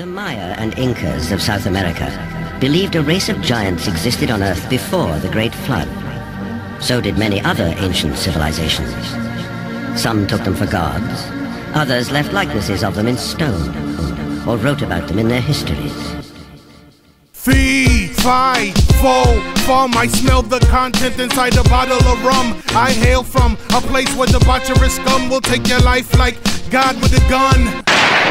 The Maya and Incas of South America believed a race of giants existed on Earth before the Great Flood. So did many other ancient civilizations. Some took them for gods, others left likenesses of them in stone, or wrote about them in their histories. Feed, fight, foe, farm. I smell the content inside a bottle of rum. I hail from a place where debaucherous scum will take your life like God with a gun.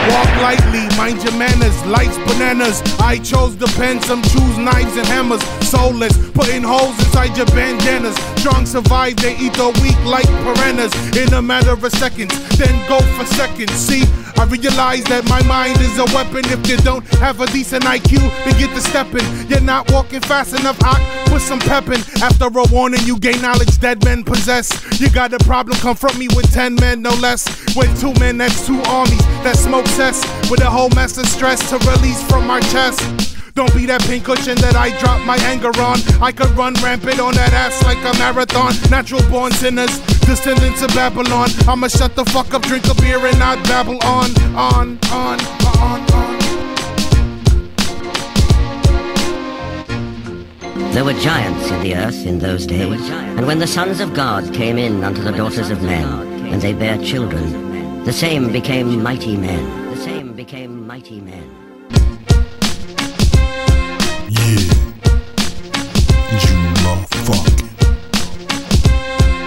Walk lightly, mind your manners, lights, bananas. I chose the pen, some choose knives and hammers. Soulless, putting holes inside your bandanas. Strong survive, they eat the weak like piranhas. In a matter of seconds, then go for seconds. See, I realize that my mind is a weapon. If you don't have a decent IQ to get the stepping, you're not walking fast enough. I put some pep in. After a warning, you gain knowledge dead men possess. You got a problem, confront me with 10 men, no less. With two men, that's two armies that smoke cess. With a whole mess of stress to release from my chest. Don't be that pink cushion that I drop my anger on. I could run rampant on that ass like a marathon. Natural born sinners, descendants of Babylon. I'ma shut the fuck up, drink a beer, and not babble on, on, on, on, on. There were giants in the earth in those days, and when the sons of God came in unto the daughters of men, and they bare children, the same became mighty men. The same became mighty men. Yeah. You motherfucking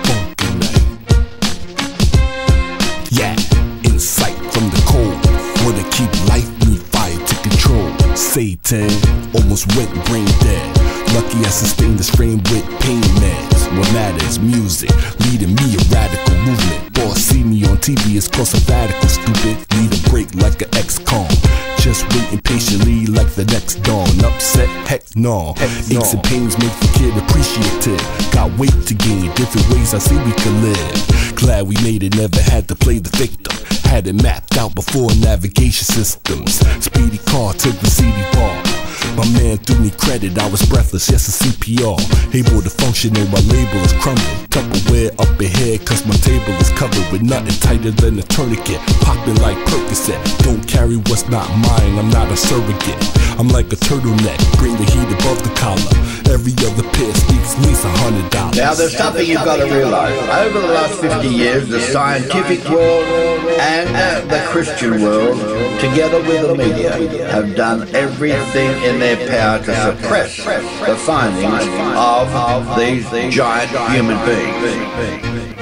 funky man. Yeah. Insight from the cold. Wanna keep life, need fire to control. Satan almost went brain dead. Lucky I sustained this frame with pain meds. What matters, music, leading me a radical movement. Boss see me on TV, it's called sabbatical, stupid. No. Aches and pains make the kid appreciative. Got weight to gain, different ways I see we can live. Glad we made it, never had to play the victim. Had it mapped out before navigation systems. Speedy car took the CD bar. My man threw me credit, I was breathless, yes, a CPR. Able to function and my label is crumbling. Tupperware up ahead, cause my table is covered with nothing tighter than a tourniquet. Popping like Percocet. Don't carry what's not mine, I'm not a surrogate. I'm like a turtleneck, bring the heat above the collar. Every other pair speaks least a hundred dollars. Now, there's something you've got to realize. Over the last 50 years, the scientific world and the Christian world, together with the media, have done everything in their power to suppress the findings of these giant human beings.